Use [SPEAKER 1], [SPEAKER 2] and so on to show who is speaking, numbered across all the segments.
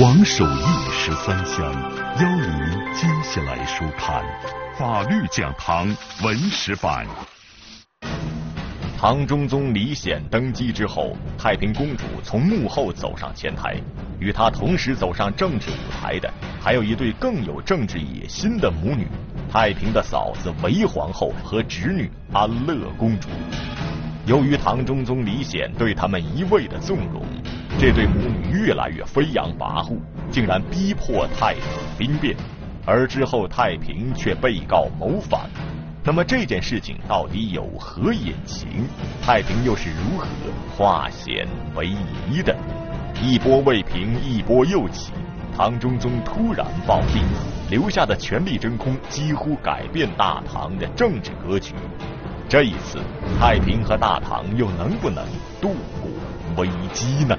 [SPEAKER 1] 王守义十三香，邀您接下来收看《法律讲堂文史版》。
[SPEAKER 2] 唐中宗李显登基之后，太平公主从幕后走上前台，与她同时走上政治舞台的，还有一对更有政治野心的母女——太平的嫂子韦皇后和侄女安乐公主。由于唐中宗李显对他们一味的纵容。这对母女越来越飞扬跋扈，竟然逼迫太子兵变，而之后太平却被告谋反。那么这件事情到底有何隐情？太平又是如何化险为夷的？一波未平，一波又起。唐中宗突然暴毙，留下的权力真空几乎改变大唐的政治格局。这一次，太平和大唐又能不能度过危机呢？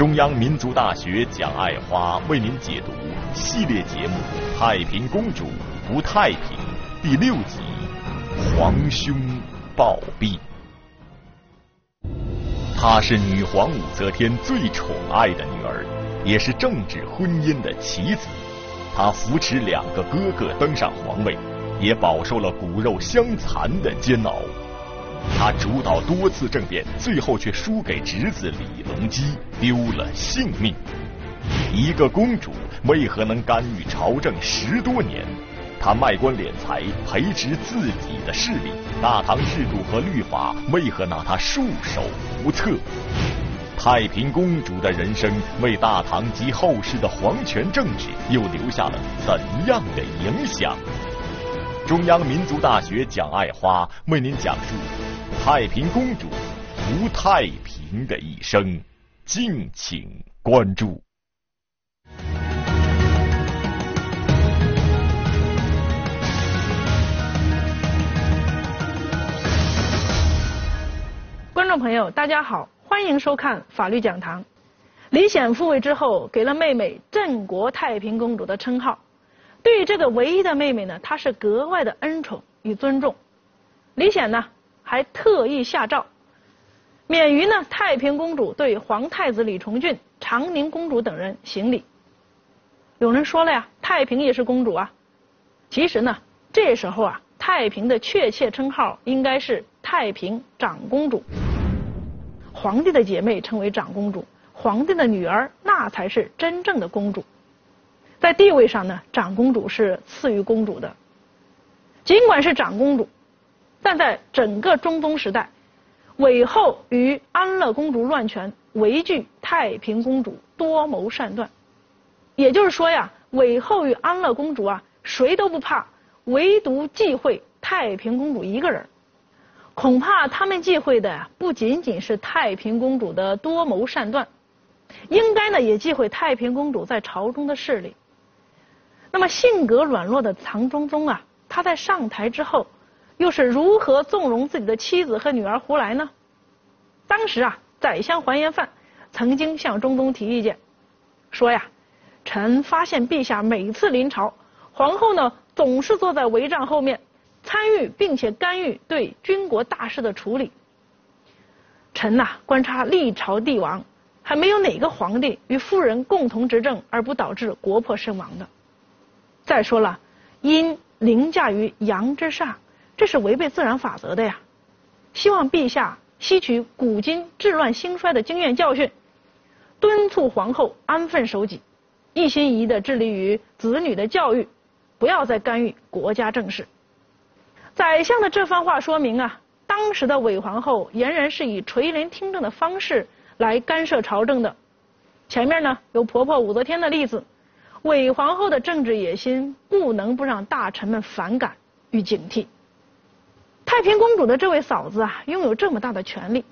[SPEAKER 2] 中央民族大学蒋爱花为您解读系列节目《太平公主不太平》第六集《皇兄暴毙》。她是女皇武则天最宠爱的女儿，也是政治婚姻的棋子。她扶持两个哥哥登上皇位，也饱受了骨肉相残的煎熬。他主导多次政变，最后却输给侄子李隆基，丢了性命。一个公主为何能干预朝政十多年？她卖官敛财，培植自己的势力。大唐制度和律法为何拿她束手无策？太平公主的人生为大唐及后世的皇权政治又留下了怎样的影响？中央民族大学蒋爱花为您讲述。太平公主不太平的一生，敬请关注。
[SPEAKER 3] 观众朋友，大家好，欢迎收看法律讲堂。李显复位之后，给了妹妹镇国太平公主的称号。对于这个唯一的妹妹呢，他是格外的恩宠与尊重。李显呢？还特意下诏，免于呢太平公主对皇太子李重俊、长宁公主等人行礼。有人说了呀，太平也是公主啊。其实呢，这时候啊，太平的确切称号应该是太平长公主。皇帝的姐妹称为长公主，皇帝的女儿那才是真正的公主。在地位上呢，长公主是次于公主的。尽管是长公主。但在整个中宗时代，韦后与安乐公主乱权，唯惧太平公主多谋善断。也就是说呀，韦后与安乐公主啊，谁都不怕，唯独忌讳太平公主一个人。恐怕他们忌讳的，不仅仅是太平公主的多谋善断，应该呢也忌讳太平公主在朝中的势力。那么性格软弱的唐中宗啊，他在上台之后。又是如何纵容自己的妻子和女儿胡来呢？当时啊，宰相桓彦范曾经向中宗提意见，说呀，臣发现陛下每次临朝，皇后呢总是坐在帷帐后面，参与并且干预对军国大事的处理。臣呐，观察历朝帝王，还没有哪个皇帝与夫人共同执政而不导致国破身亡的。再说了，因凌驾于阳之上。这是违背自然法则的呀！希望陛下吸取古今治乱兴衰的经验教训，敦促皇后安分守己，一心一意的致力于子女的教育，不要再干预国家政事。宰相的这番话说明啊，当时的韦皇后俨然是以垂帘听政的方式来干涉朝政的。前面呢有婆婆武则天的例子，韦皇后的政治野心不能不让大臣们反感与警惕。太平公主的这位嫂子啊，拥有这么大的权力，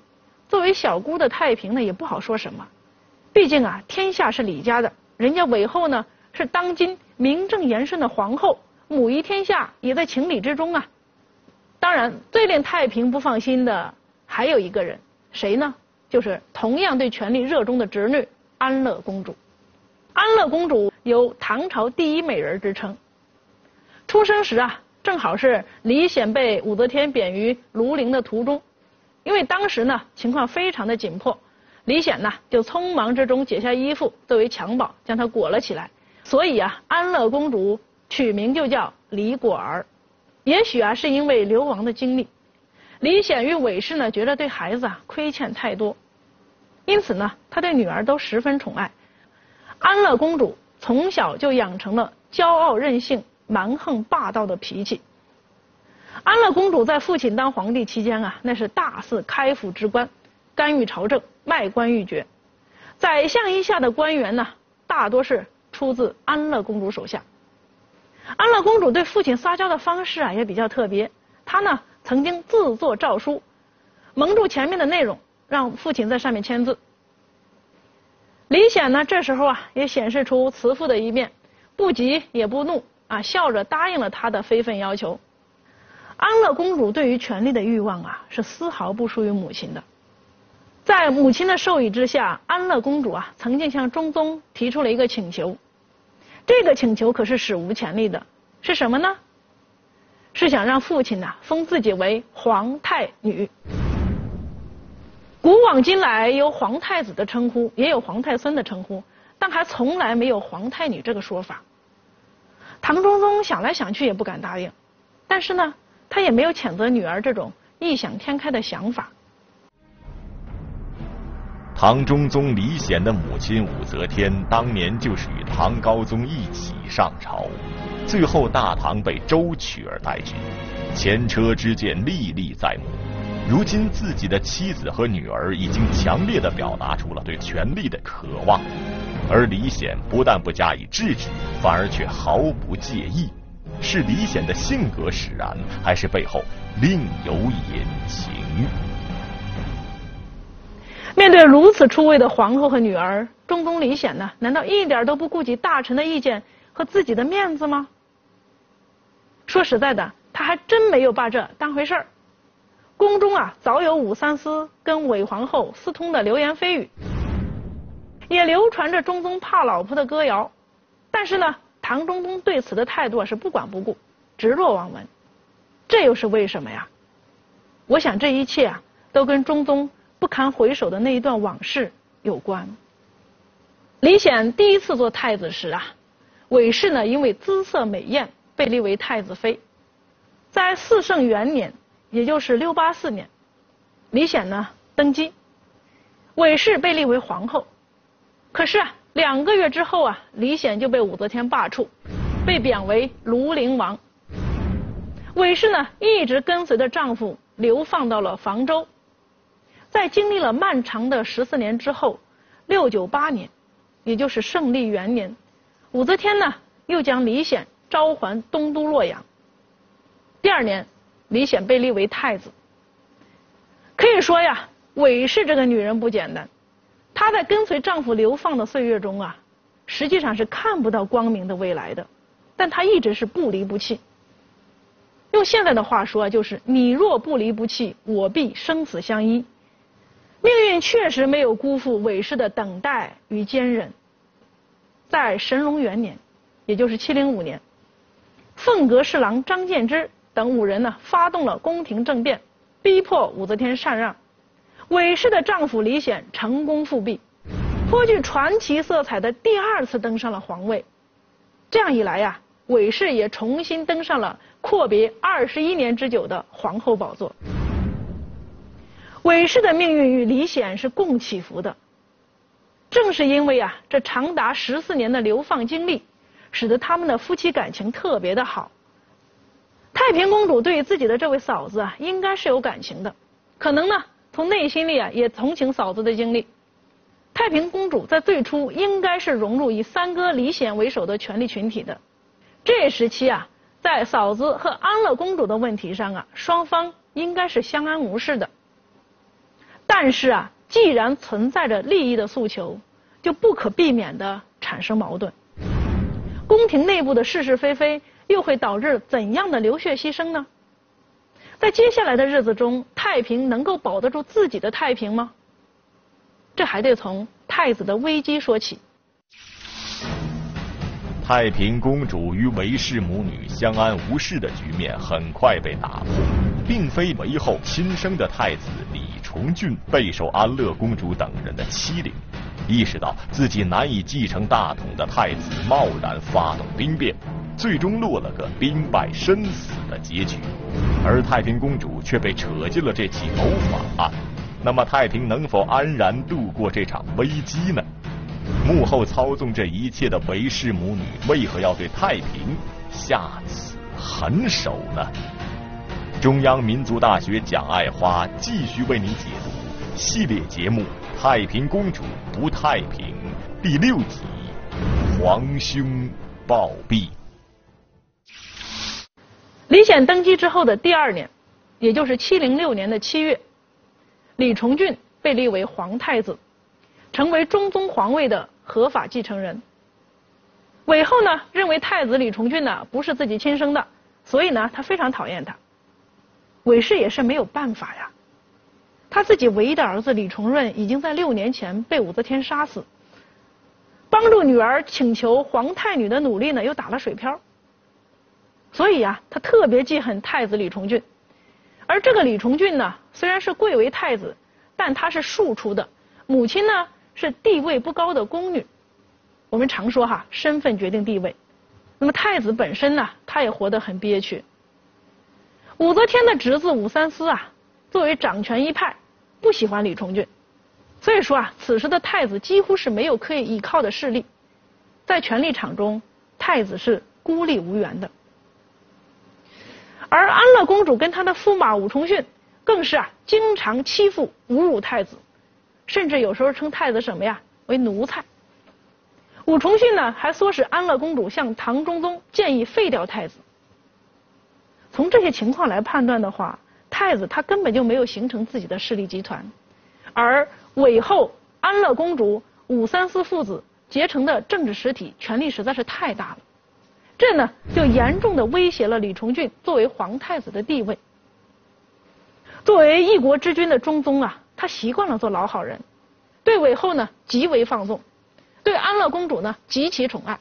[SPEAKER 3] 作为小姑的太平呢，也不好说什么。毕竟啊，天下是李家的，人家韦后呢是当今名正言顺的皇后，母仪天下也在情理之中啊。当然，最令太平不放心的还有一个人，谁呢？就是同样对权力热衷的侄女安乐公主。安乐公主有唐朝第一美人之称，出生时啊。正好是李显被武则天贬于庐陵的途中，因为当时呢情况非常的紧迫，李显呢就匆忙之中解下衣服作为襁褓，将她裹了起来。所以啊，安乐公主取名就叫李果儿。也许啊，是因为流亡的经历，李显与韦氏呢觉得对孩子啊亏欠太多，因此呢，他对女儿都十分宠爱。安乐公主从小就养成了骄傲任性、蛮横霸道的脾气。安乐公主在父亲当皇帝期间啊，那是大肆开府之官，干预朝政，卖官鬻爵。宰相以下的官员呢，大多是出自安乐公主手下。安乐公主对父亲撒娇的方式啊，也比较特别。她呢，曾经自作诏书，蒙住前面的内容，让父亲在上面签字。李显呢，这时候啊，也显示出慈父的一面，不急也不怒啊，笑着答应了他的非分要求。安乐公主对于权力的欲望啊，是丝毫不输于母亲的。在母亲的授意之下，安乐公主啊，曾经向中宗提出了一个请求。这个请求可是史无前例的，是什么呢？是想让父亲呐封自己为皇太女。古往今来有皇太子的称呼，也有皇太孙的称呼，但还从来没有皇太女这个说法。唐中宗想来想去也不敢答应，但是呢，他也没有谴责女儿这种异想天开的想法。
[SPEAKER 2] 唐中宗李显的母亲武则天当年就是与唐高宗一起上朝，最后大唐被周取而代之，前车之鉴历历在目。如今自己的妻子和女儿已经强烈的表达出了对权力的渴望，而李显不但不加以制止，反而却毫不介意，是李显的性格使然，还是背后另有隐情？
[SPEAKER 3] 面对如此出位的皇后和女儿，中宗李显呢？难道一点都不顾及大臣的意见和自己的面子吗？说实在的，他还真没有把这当回事儿。宫中啊，早有武三思跟韦皇后私通的流言蜚语，也流传着中宗怕老婆的歌谣。但是呢，唐中宗对此的态度是不管不顾，直若罔闻。这又是为什么呀？我想这一切啊，都跟中宗。不堪回首的那一段往事有关。李显第一次做太子时啊，韦氏呢因为姿色美艳被立为太子妃。在四圣元年，也就是六八四年，李显呢登基，韦氏被立为皇后。可是啊，两个月之后啊，李显就被武则天罢黜，被贬为庐陵王。韦氏呢一直跟随着丈夫流放到了房州。在经历了漫长的十四年之后，六九八年，也就是胜利元年，武则天呢又将李显召还东都洛阳。第二年，李显被立为太子。可以说呀，韦氏这个女人不简单，她在跟随丈夫流放的岁月中啊，实际上是看不到光明的未来的，但她一直是不离不弃。用现在的话说，就是你若不离不弃，我必生死相依。命运确实没有辜负韦氏的等待与坚韧。在神龙元年，也就是七零五年，凤阁侍郎张建之等五人呢，发动了宫廷政变，逼迫武则天禅让。韦氏的丈夫李显成功复辟，颇具传奇色彩的第二次登上了皇位。这样一来呀，韦氏也重新登上了阔别二十一年之久的皇后宝座。韦氏的命运与李显是共起伏的，正是因为啊这长达十四年的流放经历，使得他们的夫妻感情特别的好。太平公主对自己的这位嫂子啊，应该是有感情的，可能呢从内心里啊也同情嫂子的经历。太平公主在最初应该是融入以三哥李显为首的权力群体的，这时期啊在嫂子和安乐公主的问题上啊，双方应该是相安无事的。但是啊，既然存在着利益的诉求，就不可避免的产生矛盾。宫廷内部的是是非非，又会导致怎样的流血牺牲呢？在接下来的日子中，太平能够保得住自己的太平吗？这还得从太子的危机说起。
[SPEAKER 2] 太平公主与韦氏母女相安无事的局面很快被打破，并非韦后亲生的太子李。重俊备受安乐公主等人的欺凌，意识到自己难以继承大统的太子贸然发动兵变，最终落了个兵败身死的结局。而太平公主却被扯进了这起谋反案。那么太平能否安然度过这场危机呢？幕后操纵这一切的韦氏母女为何要对太平下此狠手呢？中央民族大学蒋爱花继续为您解读系列节目《太平公主不太平》第六集《皇兄暴毙》。
[SPEAKER 3] 李显登基之后的第二年，也就是七零六年的七月，李重俊被立为皇太子，成为中宗皇位的合法继承人。韦后呢，认为太子李重俊呢不是自己亲生的，所以呢，他非常讨厌他。韦氏也是没有办法呀，他自己唯一的儿子李重润已经在六年前被武则天杀死，帮助女儿请求皇太女的努力呢又打了水漂，所以呀，他特别记恨太子李重俊。而这个李重俊呢，虽然是贵为太子，但他是庶出的，母亲呢是地位不高的宫女。我们常说哈，身份决定地位。那么太子本身呢，他也活得很憋屈。武则天的侄子武三思啊，作为掌权一派，不喜欢李重俊，所以说啊，此时的太子几乎是没有可以依靠的势力，在权力场中，太子是孤立无援的。而安乐公主跟她的驸马武重训，更是啊，经常欺负侮辱太子，甚至有时候称太子什么呀为奴才。武重训呢，还唆使安乐公主向唐中宗建议废掉太子。从这些情况来判断的话，太子他根本就没有形成自己的势力集团，而韦后、安乐公主、武三思父子结成的政治实体权力实在是太大了，这呢就严重的威胁了李重俊作为皇太子的地位。作为一国之君的中宗啊，他习惯了做老好人，对韦后呢极为放纵，对安乐公主呢极其宠爱，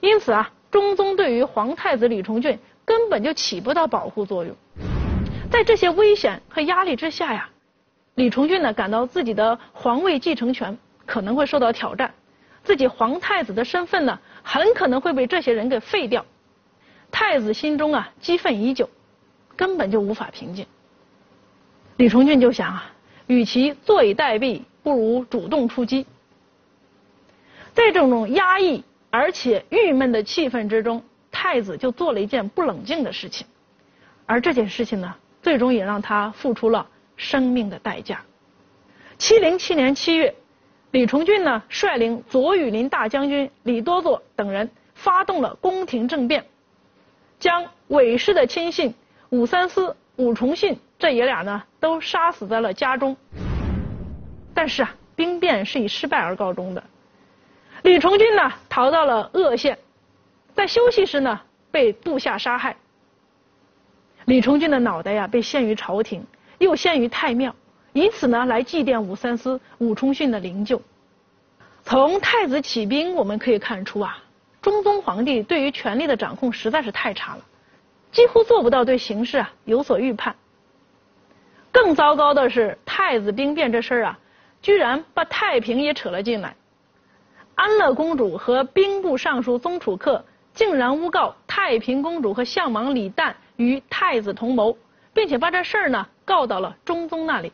[SPEAKER 3] 因此啊，中宗对于皇太子李重俊。根本就起不到保护作用，在这些危险和压力之下呀，李重俊呢感到自己的皇位继承权可能会受到挑战，自己皇太子的身份呢很可能会被这些人给废掉，太子心中啊激愤已久，根本就无法平静。李重俊就想啊，与其坐以待毙，不如主动出击。在这种压抑而且郁闷的气氛之中。太子就做了一件不冷静的事情，而这件事情呢，最终也让他付出了生命的代价。七零七年七月，李重俊呢率领左羽林大将军李多作等人发动了宫廷政变，将韦氏的亲信武三思、武重信这爷俩呢都杀死在了家中。但是啊，兵变是以失败而告终的。李重俊呢逃到了鄂县。在休息时呢，被部下杀害。李重俊的脑袋呀，被献于朝廷，又献于太庙，以此呢来祭奠武三思、武冲训的灵柩。从太子起兵，我们可以看出啊，中宗皇帝对于权力的掌控实在是太差了，几乎做不到对形势啊有所预判。更糟糕的是，太子兵变这事儿啊，居然把太平也扯了进来。安乐公主和兵部尚书宗楚客。竟然诬告太平公主和相王李旦与太子同谋，并且把这事儿呢告到了中宗那里。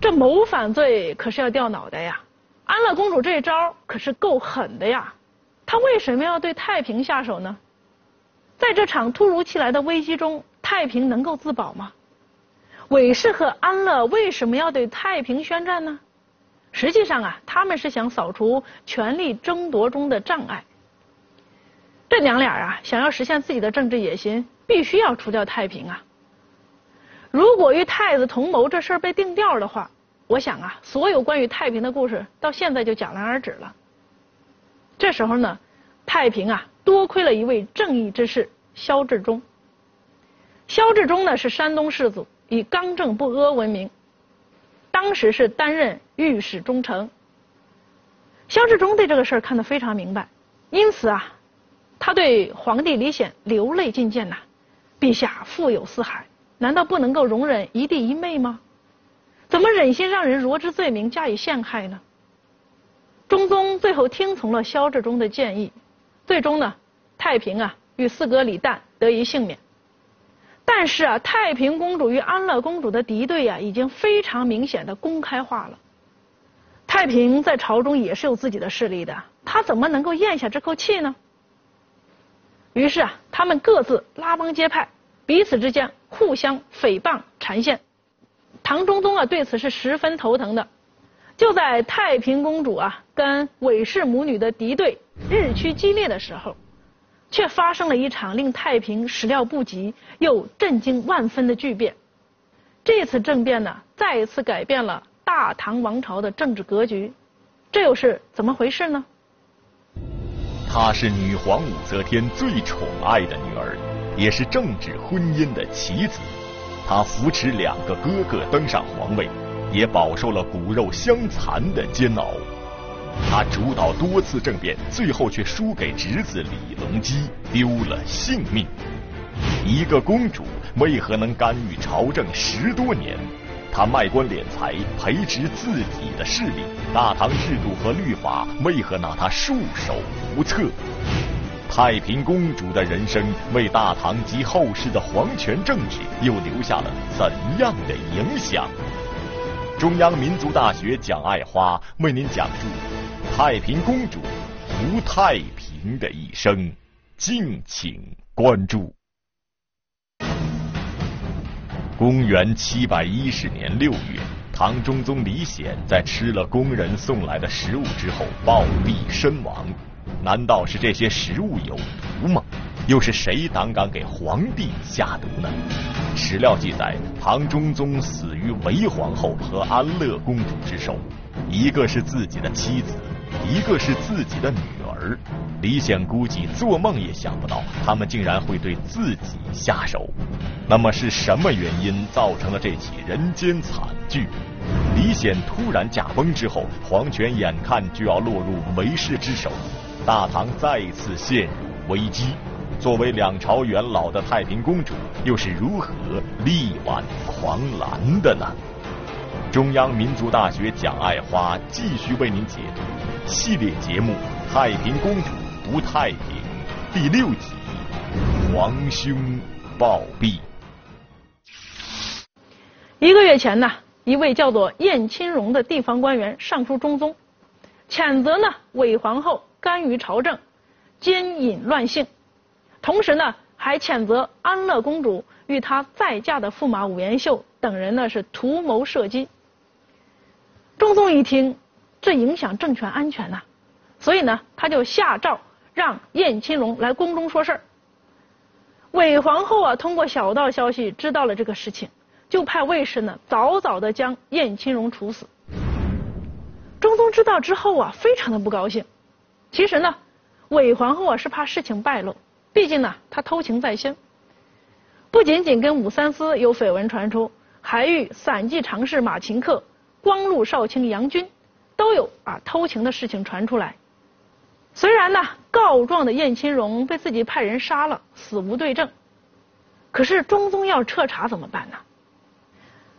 [SPEAKER 3] 这谋反罪可是要掉脑袋呀！安乐公主这招可是够狠的呀！她为什么要对太平下手呢？在这场突如其来的危机中，太平能够自保吗？韦氏和安乐为什么要对太平宣战呢？实际上啊，他们是想扫除权力争夺中的障碍。这娘俩啊，想要实现自己的政治野心，必须要除掉太平啊。如果与太子同谋这事儿被定调的话，我想啊，所有关于太平的故事到现在就戛然而止了。这时候呢，太平啊，多亏了一位正义之士萧志忠。萧志忠呢是山东士族，以刚正不阿闻名，当时是担任御史中丞。萧志忠对这个事儿看得非常明白，因此啊。他对皇帝李显流泪进谏呐，陛下富有四海，难道不能够容忍一弟一妹吗？怎么忍心让人罗织罪名加以陷害呢？中宗最后听从了萧志忠的建议，最终呢，太平啊与四哥李旦得以幸免。但是啊，太平公主与安乐公主的敌对呀，已经非常明显的公开化了。太平在朝中也是有自己的势力的，他怎么能够咽下这口气呢？于是啊，他们各自拉帮结派，彼此之间互相诽谤缠线。唐中宗啊，对此是十分头疼的。就在太平公主啊跟韦氏母女的敌对日趋激烈的时候，却发生了一场令太平始料不及又震惊万分的巨变。这次政变呢，再一次改变了大唐王朝的政治格局。这又是怎么回事呢？
[SPEAKER 2] 她是女皇武则天最宠爱的女儿，也是政治婚姻的棋子。他扶持两个哥哥登上皇位。也饱受了骨肉相残的煎熬。他主导多次政变，最后却输给侄子李隆基，丢了性命。一个公主为何能干预朝政十多年？她卖官敛财，培植自己的势力。大唐制度和律法为何拿她束手无策？太平公主的人生为大唐及后世的皇权政治又留下了怎样的影响？中央民族大学蒋爱花为您讲述太平公主不太平的一生，敬请关注。公元七百一十年六月，唐中宗李显在吃了工人送来的食物之后暴毙身亡。难道是这些食物有毒吗？又是谁胆敢给皇帝下毒呢？史料记载，唐中宗死于韦皇后和安乐公主之手，一个是自己的妻子，一个是自己的女儿。李显估计做梦也想不到，他们竟然会对自己下手。那么是什么原因造成了这起人间惨剧？李显突然驾崩之后，皇权眼看就要落入韦氏之手，大唐再次陷入危机。作为两朝元老的太平公主，又是如何力挽狂澜的呢？中央民族大学蒋爱花继续为您解读系列节目《太平公主不太平》第六集《皇兄暴毙》。
[SPEAKER 3] 一个月前呢，一位叫做燕青荣的地方官员上书中宗，谴责呢韦皇后干预朝政，奸淫乱性。同时呢，还谴责安乐公主与她再嫁的驸马武延秀等人呢是图谋射击。中宗一听，这影响政权安全呐，所以呢，他就下诏让燕青荣来宫中说事儿。韦皇后啊，通过小道消息知道了这个事情，就派卫士呢早早的将燕青荣处死。中宗知道之后啊，非常的不高兴。其实呢，韦皇后啊是怕事情败露。毕竟呢，她偷情在先，不仅仅跟武三思有绯闻传出，还与散骑常侍马秦克、光禄少卿杨军都有啊偷情的事情传出来。虽然呢，告状的燕青荣被自己派人杀了，死无对证，可是中宗要彻查怎么办呢？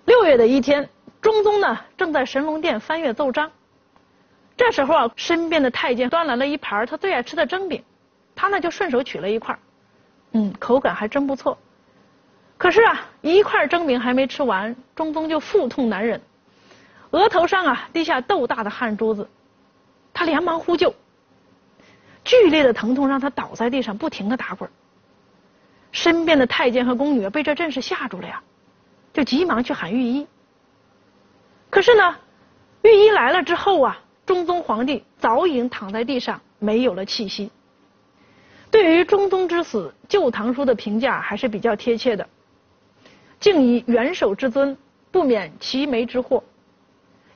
[SPEAKER 3] 六月的一天，中宗呢正在神龙殿翻阅奏章，这时候啊，身边的太监端来了一盘他最爱吃的蒸饼。他呢就顺手取了一块，嗯，口感还真不错。可是啊，一块蒸饼还没吃完，中宗就腹痛难忍，额头上啊滴下豆大的汗珠子，他连忙呼救。剧烈的疼痛让他倒在地上，不停的打滚。身边的太监和宫女被这阵势吓住了呀，就急忙去喊御医。可是呢，御医来了之后啊，中宗皇帝早已躺在地上，没有了气息。对于中宗之死，《旧唐书》的评价还是比较贴切的。敬以元首之尊，不免齐眉之祸。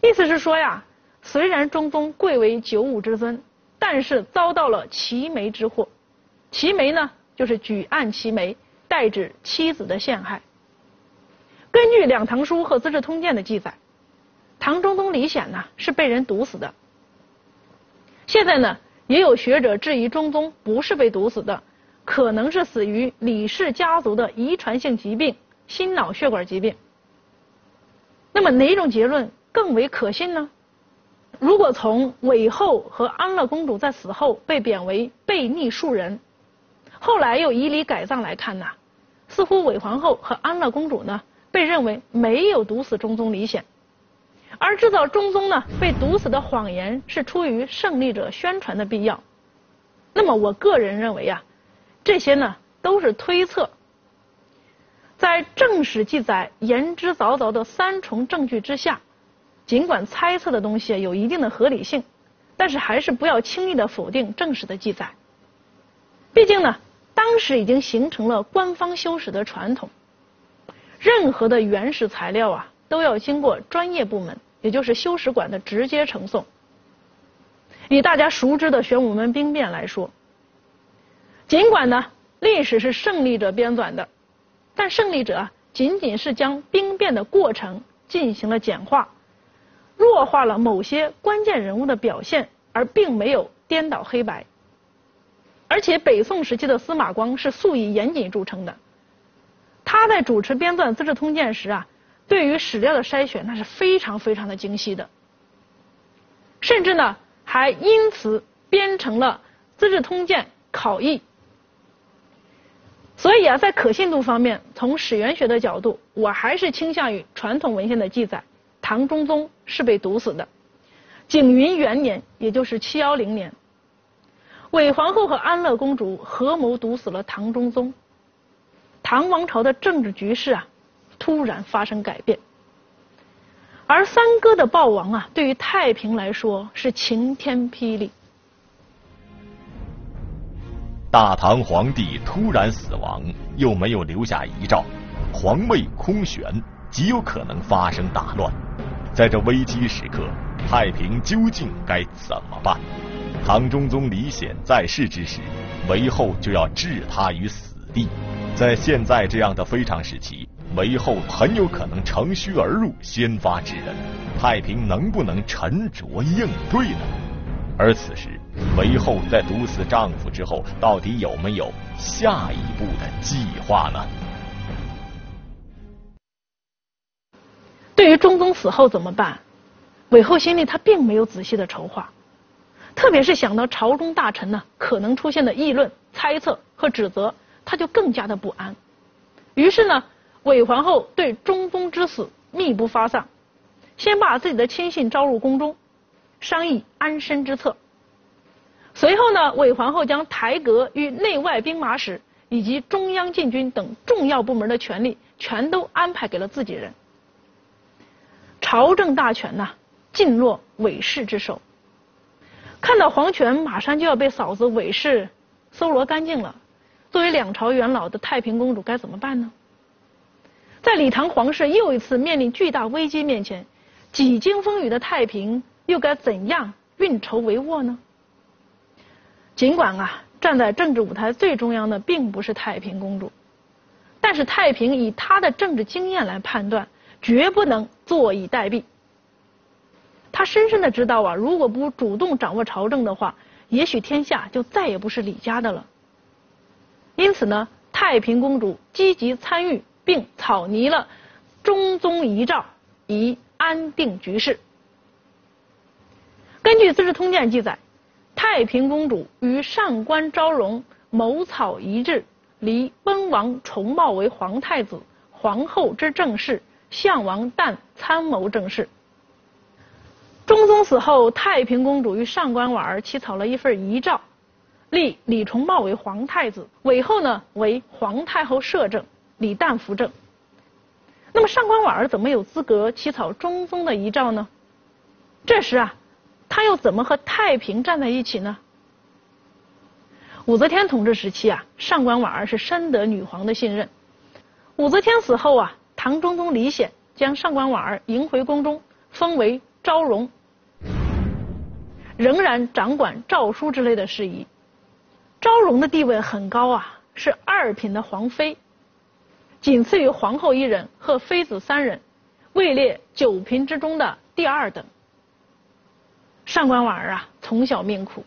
[SPEAKER 3] 意思是说呀，虽然中宗贵为九五之尊，但是遭到了齐眉之祸。齐眉呢，就是举案齐眉，代指妻子的陷害。根据《两唐书》和《资治通鉴》的记载，唐中宗李显呢是被人毒死的。现在呢。也有学者质疑中宗不是被毒死的，可能是死于李氏家族的遗传性疾病——心脑血管疾病。那么哪种结论更为可信呢？如果从韦后和安乐公主在死后被贬为悖逆庶人，后来又以礼改葬来看呐，似乎韦皇后和安乐公主呢被认为没有毒死中宗李显，而制造中宗呢被毒死的谎言是出于胜利者宣传的必要。那么我个人认为啊，这些呢都是推测。在正史记载言之凿凿的三重证据之下，尽管猜测的东西有一定的合理性，但是还是不要轻易的否定正史的记载。毕竟呢，当时已经形成了官方修史的传统，任何的原始材料啊都要经过专业部门，也就是修史馆的直接呈送。以大家熟知的玄武门兵变来说，尽管呢历史是胜利者编纂的。但胜利者仅仅是将兵变的过程进行了简化，弱化了某些关键人物的表现，而并没有颠倒黑白。而且北宋时期的司马光是素以严谨著称的，他在主持编纂《资治通鉴》时啊，对于史料的筛选那是非常非常的精细的，甚至呢还因此编成了《资治通鉴考异》。所以啊，在可信度方面，从史源学的角度，我还是倾向于传统文献的记载，唐中宗是被毒死的。景云元年，也就是七幺零年，韦皇后和安乐公主合谋毒死了唐中宗。唐王朝的政治局势啊，突然发生改变。而三哥的暴亡啊，对于太平来说是晴天霹雳。
[SPEAKER 2] 大唐皇帝突然死亡，又没有留下遗诏，皇位空悬，极有可能发生大乱。在这危机时刻，太平究竟该怎么办？唐中宗李显在世之时，韦后就要置他于死地。在现在这样的非常时期，韦后很有可能乘虚而入，先发制人。太平能不能沉着应对呢？而此时。韦后在毒死丈夫之后，到底有没有下一步的计划呢？
[SPEAKER 3] 对于中宗死后怎么办，韦后心里他并没有仔细的筹划，特别是想到朝中大臣呢可能出现的议论、猜测和指责，他就更加的不安。于是呢，韦皇后对中宗之死秘不发丧，先把自己的亲信招入宫中，商议安身之策。随后呢，韦皇后将台阁与内外兵马使以及中央禁军等重要部门的权力全都安排给了自己人，朝政大权呐尽落韦氏之手。看到皇权马上就要被嫂子韦氏搜罗干净了，作为两朝元老的太平公主该怎么办呢？在李唐皇室又一次面临巨大危机面前，几经风雨的太平又该怎样运筹帷幄呢？尽管啊，站在政治舞台最中央的并不是太平公主，但是太平以她的政治经验来判断，绝不能坐以待毙。她深深的知道啊，如果不主动掌握朝政的话，也许天下就再也不是李家的了。因此呢，太平公主积极参与并草拟了中宗遗诏，以安定局势。根据《资治通鉴》记载。太平公主与上官昭容谋草一致，立温王重茂为皇太子，皇后之正室，相王旦参谋政事。中宗死后，太平公主与上官婉儿起草了一份遗诏，立李重茂为皇太子，韦后呢为皇太后摄政，李旦扶正。那么上官婉儿怎么有资格起草中宗的遗诏呢？这时啊。他又怎么和太平站在一起呢？武则天统治时期啊，上官婉儿是深得女皇的信任。武则天死后啊，唐中宗李显将上官婉儿迎回宫中，封为昭容，仍然掌管诏书之类的事宜。昭容的地位很高啊，是二品的皇妃，仅次于皇后一人和妃子三人，位列九嫔之中的第二等。上官婉儿啊，从小命苦，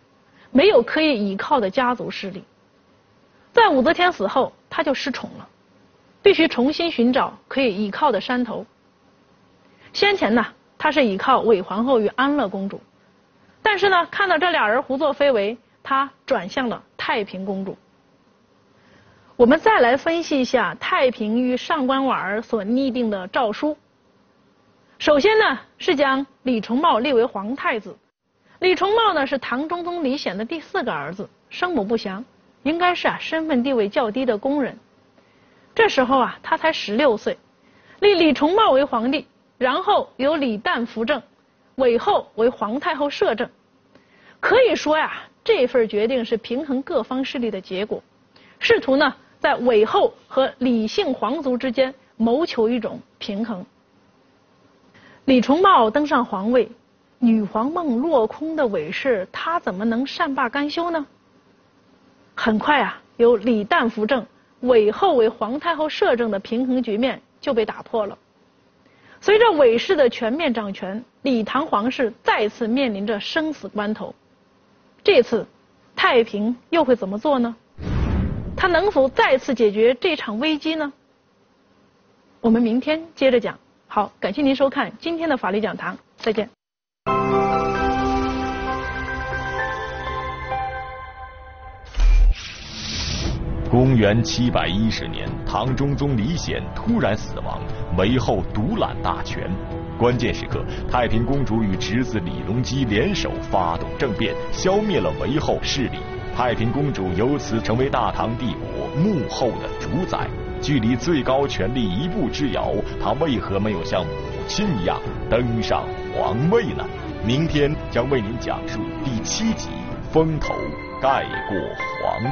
[SPEAKER 3] 没有可以依靠的家族势力。在武则天死后，她就失宠了，必须重新寻找可以依靠的山头。先前呢，她是依靠韦皇后与安乐公主，但是呢，看到这俩人胡作非为，她转向了太平公主。我们再来分析一下太平与上官婉儿所拟定的诏书。首先呢，是将李重茂立为皇太子。李重茂呢是唐中宗李显的第四个儿子，生母不详，应该是啊身份地位较低的宫人。这时候啊，他才十六岁，立李重茂为皇帝，然后由李旦扶正，韦后为皇太后摄政。可以说呀，这份决定是平衡各方势力的结果，试图呢在韦后和李姓皇族之间谋求一种平衡。李重茂登上皇位，女皇梦落空的韦氏，他怎么能善罢甘休呢？很快啊，由李旦扶正。韦后为皇太后摄政的平衡局面就被打破了。随着韦氏的全面掌权，李唐皇室再次面临着生死关头。这次，太平又会怎么做呢？他能否再次解决这场危机呢？我们明天接着讲。好，感谢您收看今天的法律讲堂，再见。
[SPEAKER 2] 公元七百一十年，唐中宗李显突然死亡，韦后独揽大权。关键时刻，太平公主与侄子李隆基联手发动政变，消灭了韦后势力。太平公主由此成为大唐帝国幕后的主宰，距离最高权力一步之遥。她为何没有像母亲一样登上皇位呢？明天将为您讲述第七集：风头盖过皇。